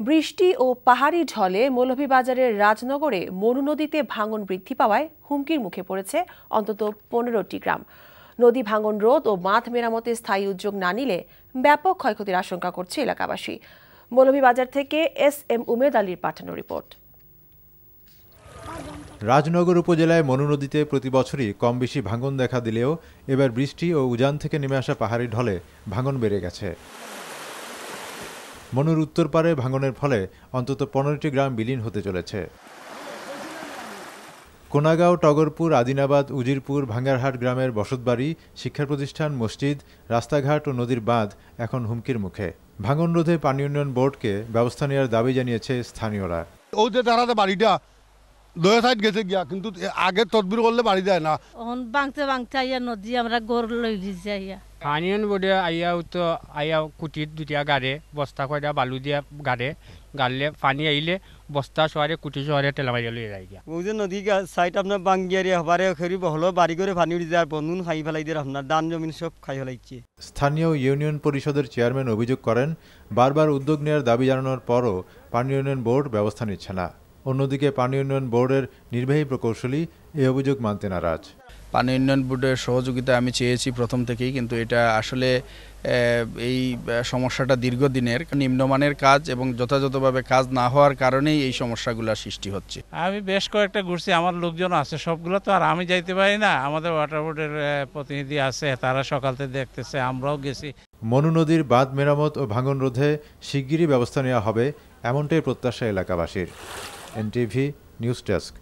বৃষ্টি ও পাহাড়ি ঢলে মৌলভীবাজারের রাজনগরে মনু নদীতে ভাঙন বৃদ্ধি পাওয়ায় হুমকির মুখে পড়েছে অন্তত পনেরোটি গ্রাম। নদী ভাঙন রোধ ও বাঁধ মেরামতে স্থায়ী উদ্যোগ না নিলে ব্যাপক ক্ষয়ক্ষতির আশঙ্কা করছে এলাকাবাসী। মৌলভীবাজার থেকে এস এম উমেদ আলীর পাঠানো রিপোর্ট। রাজনগর উপজেলায় মনু নদীতে প্রতি বছরই কম বেশি ভাঙন দেখা দিলেও এবার বৃষ্টি ও উজান থেকে নেমে আসা পাহাড়ি ঢলে ভাঙন বেড়ে গেছে। মনুর উত্তর পারে ভাঙনের ফলে অন্তত পনেরোটি গ্রাম বিলীন হতে চলেছে। কোনাগাঁও, টগরপুর, আদিনাবাদ, উজিরপুর, ভাঙ্গারহাট গ্রামের বসতবাড়ি শিক্ষা প্রতিষ্ঠান মসজিদ, রাস্তাঘাট ও নদীর বাঁধ এখন হুমকির মুখে। ভাঙন রোধে পানি উন্নয়ন বোর্ডকে ব্যবস্থা নেওয়ার দাবি জানিয়েছে স্থানীয়রা। ওদের দাঁড়াতে বাড়িটা দয়া সাইড গেছে গিয়া কিন্তু আগে তদবির করলে বাড়ি যায় না। অন বাংতে বাংতে আইয়া নদী আমরা গড় লই দিছি আইয়া। পানীয়ন বোর্ডে আইয়া তো আইয়া কুটিত দুটিয়া গাড়ে বস্তা কয়টা বালু দিয়া গাড়ে গাড়লে পানি আইলে বস্তা শহরে কুটি শহরে তেলা মারিয়া লই যায় গিয়া। ওই যে নদী সাইড আপনার বাঙ্গিয়ারি হবারে খেরি হলো বাড়ি করে পানি উঠে যায় বন্ধুন খাই ফেলাই দিয়ে আপনার দান জমিন সব খাই ফেলাইছে স্থানীয় ইউনিয়ন পরিষদের চেয়ারম্যান অভিযোগ করেন বারবার উদ্যোগ নেওয়ার দাবি জানানোর পরও পানি উন্নয়ন বোর্ড ব্যবস্থা নিচ্ছে না। অন্যদিকে পানি উন্নয়ন বোর্ডের নির্বাহী প্রকৌশলী এই অভিযোগ মানতে নারাজ। পানি উন্নয়ন বোর্ডের সহযোগিতা আমি চেয়েছি প্রথম থেকেই কিন্তু এটা আসলে এই সমস্যাটা দীর্ঘদিনের নিম্নমানের কাজ এবং যথাযথভাবে কাজ না হওয়ার কারণেই এই সমস্যাগুলো সৃষ্টি হচ্ছে। আমি বেশ কয়েকটা ঘুরছি আমার লোকজন আছে সবগুলো তো আর আমি যাইতে পারি না। আমাদের ওয়াটার বোর্ডের প্রতিনিধি আছে তারা সকাল থেকে দেখতেছে আমরাও গেছি। মনু নদীর বাঁধ মেরামত ও ভাঙন রোধে শিগগিরই ব্যবস্থা নেওয়া হবে এমনটাই প্রত্যাশা এলাকাবাসীর। NTV News Desk.